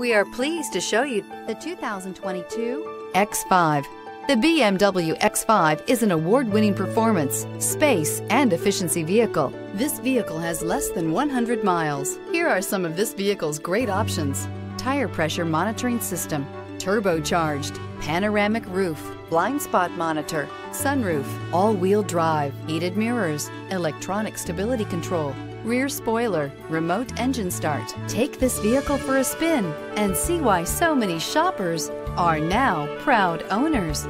We are pleased to show you the 2022 X5. The BMW X5 is an award-winning performance, space, and efficiency vehicle. This vehicle has less than 100 miles. Here are some of this vehicle's great options. Tire pressure monitoring system, turbocharged, panoramic roof, blind spot monitor, sunroof, all-wheel drive, heated mirrors, electronic stability control, rear spoiler, remote engine start. Take this vehicle for a spin and see why so many shoppers are now proud owners.